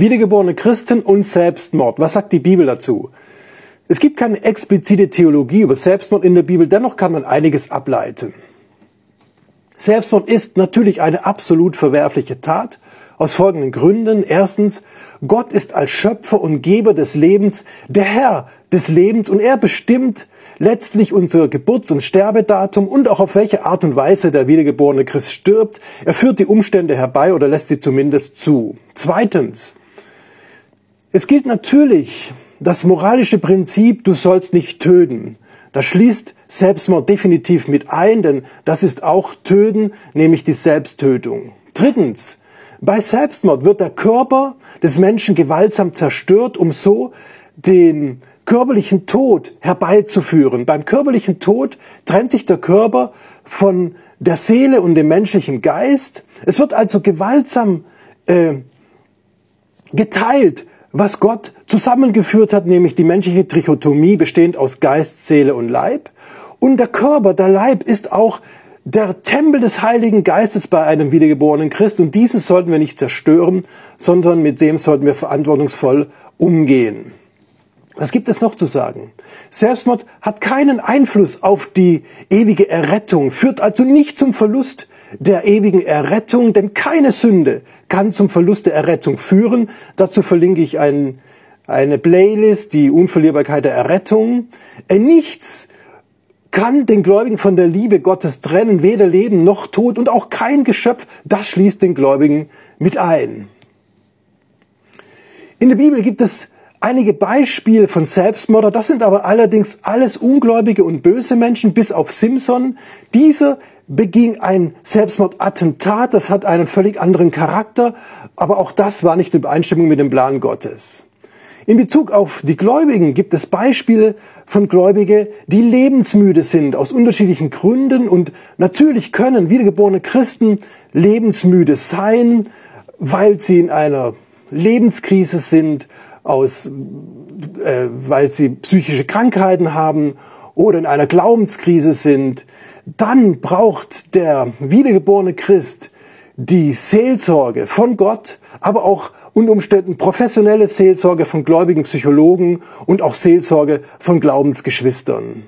Wiedergeborene Christen und Selbstmord. Was sagt die Bibel dazu? Es gibt keine explizite Theologie über Selbstmord in der Bibel, dennoch kann man einiges ableiten. Selbstmord ist natürlich eine absolut verwerfliche Tat aus folgenden Gründen. Erstens, Gott ist als Schöpfer und Geber des Lebens der Herr des Lebens und er bestimmt letztlich unser Geburts- und Sterbedatum und auch auf welche Art und Weise der wiedergeborene Christ stirbt. Er führt die Umstände herbei oder lässt sie zumindest zu. Zweitens, es gilt natürlich das moralische Prinzip, du sollst nicht töten. Das schließt Selbstmord definitiv mit ein, denn das ist auch Töten, nämlich die Selbsttötung. Drittens, bei Selbstmord wird der Körper des Menschen gewaltsam zerstört, um so den körperlichen Tod herbeizuführen. Beim körperlichen Tod trennt sich der Körper von der Seele und dem menschlichen Geist. Es wird also gewaltsam äh, geteilt was Gott zusammengeführt hat, nämlich die menschliche Trichotomie bestehend aus Geist, Seele und Leib. Und der Körper, der Leib ist auch der Tempel des Heiligen Geistes bei einem wiedergeborenen Christ und diesen sollten wir nicht zerstören, sondern mit dem sollten wir verantwortungsvoll umgehen. Was gibt es noch zu sagen? Selbstmord hat keinen Einfluss auf die ewige Errettung, führt also nicht zum Verlust der ewigen Errettung, denn keine Sünde kann zum Verlust der Errettung führen. Dazu verlinke ich ein, eine Playlist, die Unverlierbarkeit der Errettung. Äh, nichts kann den Gläubigen von der Liebe Gottes trennen, weder Leben noch Tod und auch kein Geschöpf, das schließt den Gläubigen mit ein. In der Bibel gibt es einige Beispiele von Selbstmörder, das sind aber allerdings alles ungläubige und böse Menschen, bis auf Simpson. Dieser beging ein Selbstmordattentat, das hat einen völlig anderen Charakter, aber auch das war nicht in Übereinstimmung mit dem Plan Gottes. In Bezug auf die Gläubigen gibt es Beispiele von Gläubige, die lebensmüde sind aus unterschiedlichen Gründen und natürlich können wiedergeborene Christen lebensmüde sein, weil sie in einer Lebenskrise sind, aus, äh, weil sie psychische Krankheiten haben oder in einer Glaubenskrise sind, dann braucht der wiedergeborene Christ die Seelsorge von Gott, aber auch unter Umständen professionelle Seelsorge von gläubigen Psychologen und auch Seelsorge von Glaubensgeschwistern.